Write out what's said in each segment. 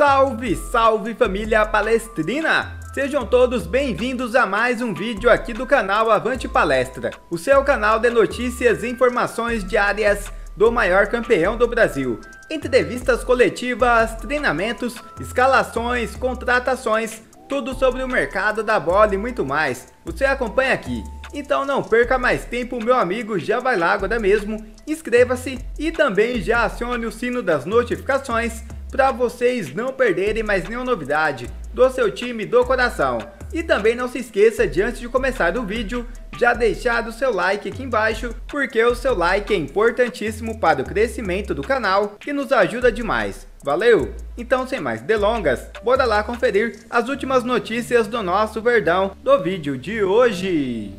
Salve, salve família palestrina! Sejam todos bem-vindos a mais um vídeo aqui do canal Avante Palestra, o seu canal de notícias e informações diárias do maior campeão do Brasil. Entrevistas coletivas, treinamentos, escalações, contratações, tudo sobre o mercado da bola e muito mais. Você acompanha aqui. Então não perca mais tempo, meu amigo, já vai lá agora mesmo, inscreva-se e também já acione o sino das notificações para vocês não perderem mais nenhuma novidade do seu time do coração. E também não se esqueça de antes de começar o vídeo, já deixar o seu like aqui embaixo, porque o seu like é importantíssimo para o crescimento do canal e nos ajuda demais. Valeu? Então sem mais delongas, bora lá conferir as últimas notícias do nosso Verdão do vídeo de hoje.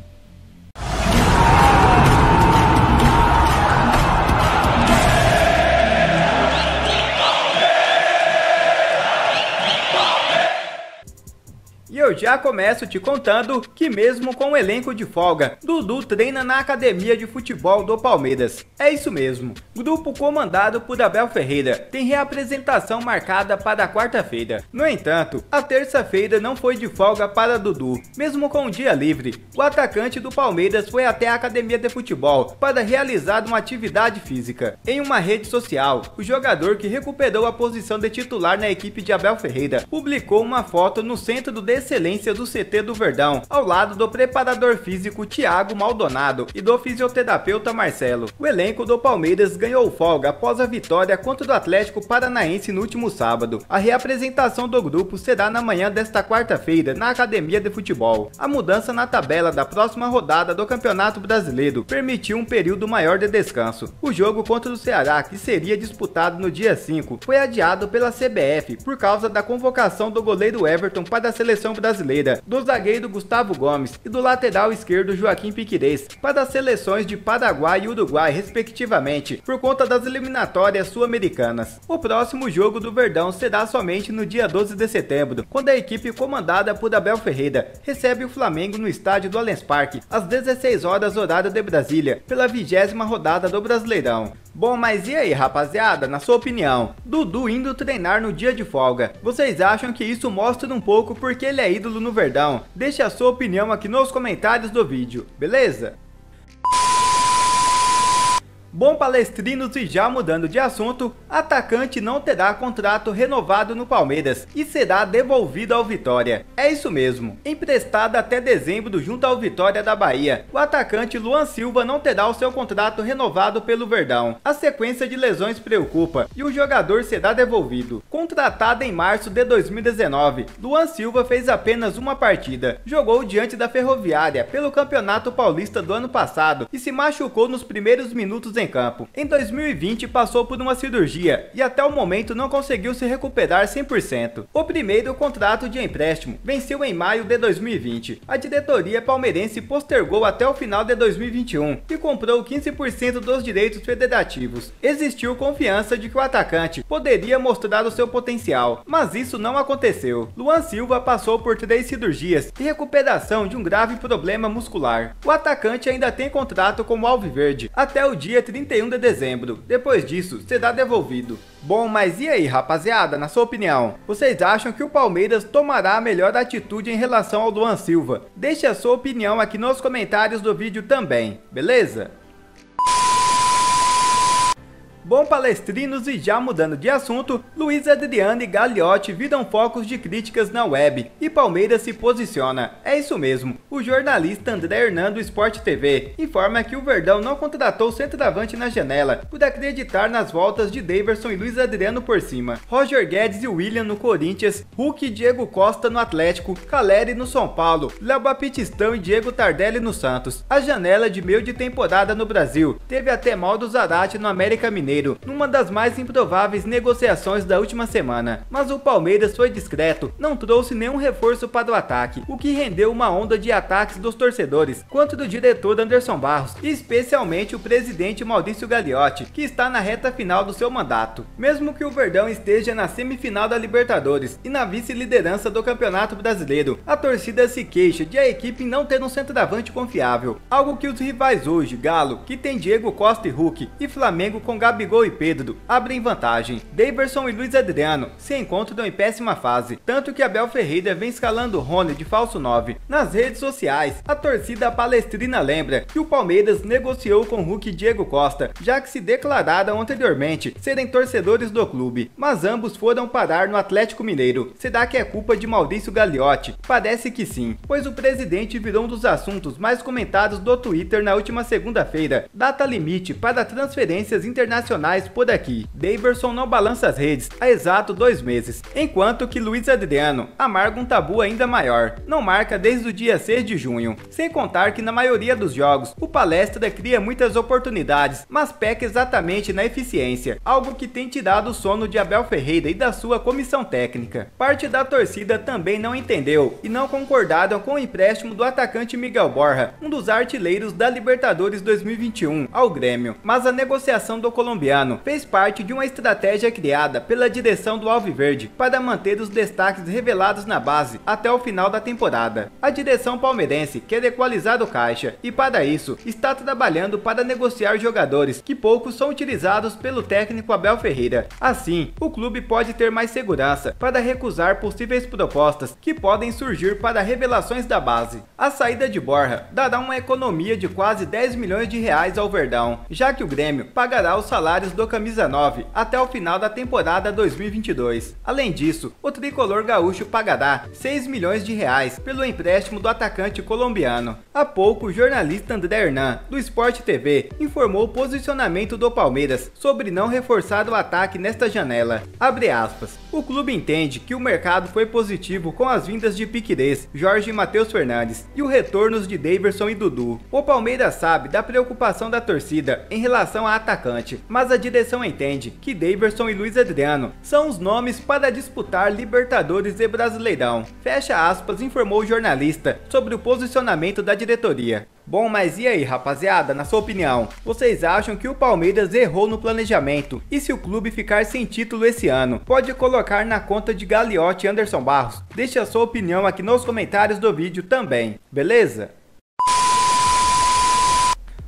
Eu já começo te contando que mesmo com o elenco de folga, Dudu treina na academia de futebol do Palmeiras. É isso mesmo, grupo comandado por Abel Ferreira tem reapresentação marcada para quarta-feira. No entanto, a terça-feira não foi de folga para Dudu. Mesmo com o dia livre, o atacante do Palmeiras foi até a academia de futebol para realizar uma atividade física. Em uma rede social, o jogador que recuperou a posição de titular na equipe de Abel Ferreira publicou uma foto no centro do excelência do CT do Verdão, ao lado do preparador físico Thiago Maldonado e do fisioterapeuta Marcelo. O elenco do Palmeiras ganhou folga após a vitória contra o Atlético Paranaense no último sábado. A reapresentação do grupo será na manhã desta quarta-feira na Academia de Futebol. A mudança na tabela da próxima rodada do Campeonato Brasileiro permitiu um período maior de descanso. O jogo contra o Ceará, que seria disputado no dia 5, foi adiado pela CBF por causa da convocação do goleiro Everton para a seleção seleção brasileira, do zagueiro Gustavo Gomes e do lateral esquerdo Joaquim Piquerez para as seleções de Paraguai e Uruguai, respectivamente, por conta das eliminatórias sul-americanas. O próximo jogo do Verdão será somente no dia 12 de setembro, quando a equipe comandada por Abel Ferreira recebe o Flamengo no estádio do Allianz Parque, às 16 horas horário de Brasília, pela vigésima rodada do Brasileirão. Bom, mas e aí, rapaziada? Na sua opinião, Dudu indo treinar no dia de folga, vocês acham que isso mostra um pouco porque ele é ídolo no Verdão? Deixe a sua opinião aqui nos comentários do vídeo, beleza? Bom palestrinos e já mudando de assunto, atacante não terá contrato renovado no Palmeiras e será devolvido ao Vitória. É isso mesmo, emprestado até dezembro junto ao Vitória da Bahia, o atacante Luan Silva não terá o seu contrato renovado pelo Verdão. A sequência de lesões preocupa e o jogador será devolvido. Contratado em março de 2019, Luan Silva fez apenas uma partida, jogou diante da Ferroviária pelo Campeonato Paulista do ano passado e se machucou nos primeiros minutos em em campo. Em 2020 passou por uma cirurgia e até o momento não conseguiu se recuperar 100%. O primeiro contrato de empréstimo venceu em maio de 2020. A diretoria palmeirense postergou até o final de 2021 e comprou 15% dos direitos federativos. Existiu confiança de que o atacante poderia mostrar o seu potencial, mas isso não aconteceu. Luan Silva passou por três cirurgias e recuperação de um grave problema muscular. O atacante ainda tem contrato com o Alviverde até o dia 31 de dezembro. Depois disso, será devolvido. Bom, mas e aí, rapaziada, na sua opinião? Vocês acham que o Palmeiras tomará a melhor atitude em relação ao Luan Silva? Deixe a sua opinião aqui nos comentários do vídeo também, beleza? Bom palestrinos e já mudando de assunto, Luiz Adriano e Gagliotti viram focos de críticas na web e Palmeiras se posiciona. É isso mesmo, o jornalista André Hernando Sport TV informa que o Verdão não contratou centroavante na janela por acreditar nas voltas de Daverson e Luiz Adriano por cima. Roger Guedes e William no Corinthians, Hulk e Diego Costa no Atlético, Caleri no São Paulo, Léo Baptistão e Diego Tardelli no Santos. A janela de meio de temporada no Brasil teve até mal do Zarate no América Mineiro Numa das mais improváveis negociações da última semana, mas o Palmeiras foi discreto, não trouxe nenhum reforço para o ataque, o que rendeu uma onda de ataques dos torcedores, quanto do diretor Anderson Barros, e especialmente o presidente Maurício Gagliotti, que está na reta final do seu mandato. Mesmo que o Verdão esteja na semifinal da Libertadores e na vice-liderança do Campeonato Brasileiro, a torcida se queixa de a equipe não ter um centroavante confiável, algo que os rivais hoje, Galo, que tem Diego Costa e Hulk, e Flamengo com Gabi Gabigol e Pedro abrem vantagem. Daverson e Luiz Adriano se encontram em péssima fase, tanto que Abel Ferreira vem escalando Rony de falso 9. Nas redes sociais, a torcida palestrina lembra que o Palmeiras negociou com Hulk e Diego Costa, já que se declararam anteriormente serem torcedores do clube, mas ambos foram parar no Atlético Mineiro. Será que é culpa de Maurício Gagliotti? Parece que sim, pois o presidente virou um dos assuntos mais comentados do Twitter na última segunda-feira. Data limite para transferências internacionais por aqui. Daverson não balança as redes há exato dois meses, enquanto que Luiz Adriano amarga um tabu ainda maior. Não marca desde o dia 6 de junho, sem contar que na maioria dos jogos o palestra cria muitas oportunidades, mas peca exatamente na eficiência, algo que tem tirado o sono de Abel Ferreira e da sua comissão técnica. Parte da torcida também não entendeu e não concordaram com o empréstimo do atacante Miguel Borja, um dos artilheiros da Libertadores 2021, ao Grêmio. Mas a negociação do colombiano fez parte de uma estratégia criada pela direção do Alviverde para manter os destaques revelados na base até o final da temporada. A direção palmeirense quer equalizar o caixa e para isso está trabalhando para negociar jogadores que poucos são utilizados pelo técnico Abel Ferreira. Assim, o clube pode ter mais segurança para recusar possíveis propostas que podem surgir para revelações da base. A saída de Borja dará uma economia de quase 10 milhões de reais ao Verdão, já que o Grêmio pagará os salários do camisa 9 até o final da temporada 2022. Além disso, o tricolor gaúcho pagará 6 milhões de reais pelo empréstimo do atacante colombiano. Há pouco, o jornalista André Hernan, do Sport TV, informou o posicionamento do Palmeiras sobre não reforçar o ataque nesta janela. Abre aspas. O clube entende que o mercado foi positivo com as vindas de Piquerez, Jorge e Matheus Fernandes e o retornos de Daverson e Dudu. O Palmeiras sabe da preocupação da torcida em relação a atacante, mas a direção entende que Daverson e Luiz Adriano são os nomes para disputar Libertadores e Brasileirão. Fecha aspas, informou o jornalista sobre o posicionamento da diretoria. Bom, mas e aí, rapaziada, na sua opinião, vocês acham que o Palmeiras errou no planejamento? E se o clube ficar sem título esse ano, pode colocar na conta de Gagliotti e Anderson Barros? Deixe a sua opinião aqui nos comentários do vídeo também, beleza?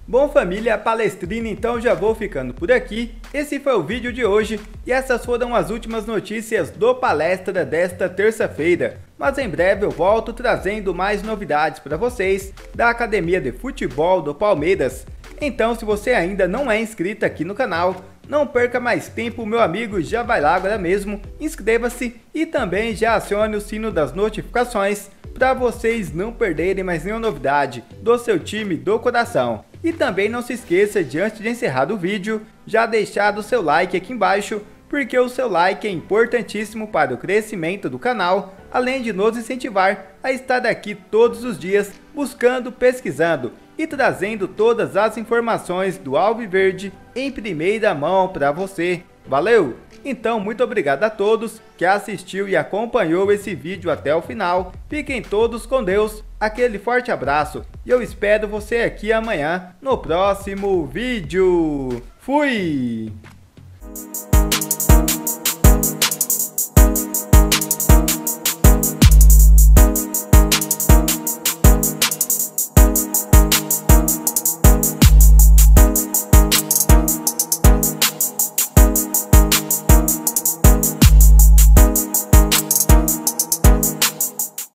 Bom família palestrina, então já vou ficando por aqui. Esse foi o vídeo de hoje e essas foram as últimas notícias do palestra desta terça-feira. Mas em breve eu volto trazendo mais novidades para vocês da Academia de Futebol do Palmeiras. Então se você ainda não é inscrito aqui no canal, não perca mais tempo, meu amigo, já vai lá agora mesmo, inscreva-se e também já acione o sino das notificações para vocês não perderem mais nenhuma novidade do seu time do coração. E também não se esqueça de antes de encerrar o vídeo, já deixar o seu like aqui embaixo, porque o seu like é importantíssimo para o crescimento do canal, além de nos incentivar a estar aqui todos os dias buscando, pesquisando e trazendo todas as informações do Alviverde em primeira mão para você. Valeu! Então, muito obrigado a todos que assistiu e acompanhou esse vídeo até o final. Fiquem todos com Deus, aquele forte abraço e eu espero você aqui amanhã no próximo vídeo. Fui!